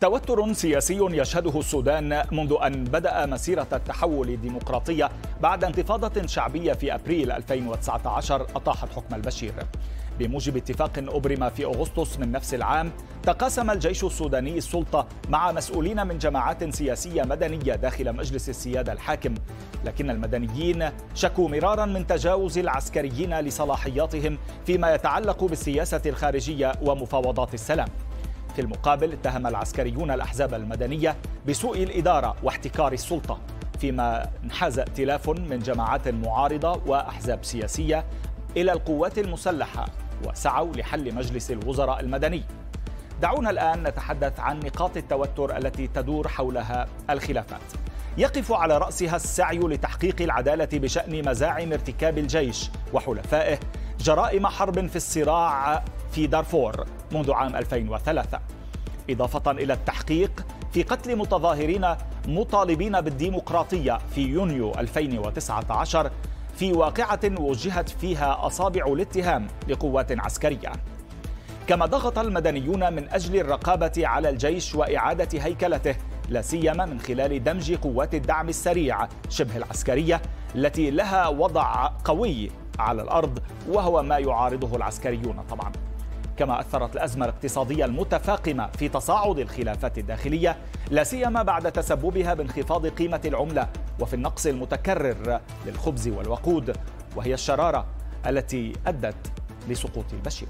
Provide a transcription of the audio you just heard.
توتر سياسي يشهده السودان منذ أن بدأ مسيرة التحول الديمقراطية بعد انتفاضة شعبية في أبريل 2019 أطاحت حكم البشير. بموجب اتفاق أبرم في أغسطس من نفس العام تقاسم الجيش السوداني السلطة مع مسؤولين من جماعات سياسية مدنية داخل مجلس السيادة الحاكم. لكن المدنيين شكوا مرارا من تجاوز العسكريين لصلاحياتهم فيما يتعلق بالسياسة الخارجية ومفاوضات السلام. في المقابل اتهم العسكريون الأحزاب المدنية بسوء الإدارة واحتكار السلطة فيما انحاز ائتلاف من جماعات معارضة وأحزاب سياسية إلى القوات المسلحة وسعوا لحل مجلس الوزراء المدني. دعونا الآن نتحدث عن نقاط التوتر التي تدور حولها الخلافات. يقف على رأسها السعي لتحقيق العدالة بشأن مزاعم ارتكاب الجيش وحلفائه جرائم حرب في الصراع في دارفور منذ عام 2003 إضافة إلى التحقيق في قتل متظاهرين مطالبين بالديمقراطية في يونيو 2019 في واقعة وجهت فيها أصابع الاتهام لقوات عسكرية. كما ضغط المدنيون من أجل الرقابة على الجيش وإعادة هيكلته لا سيما من خلال دمج قوات الدعم السريع شبه العسكرية التي لها وضع قوي على الأرض وهو ما يعارضه العسكريون طبعا. كما أثرت الأزمة الاقتصادية المتفاقمة في تصاعد الخلافات الداخلية لا سيما بعد تسببها بانخفاض قيمة العملة وفي النقص المتكرر للخبز والوقود وهي الشرارة التي أدت لسقوط البشير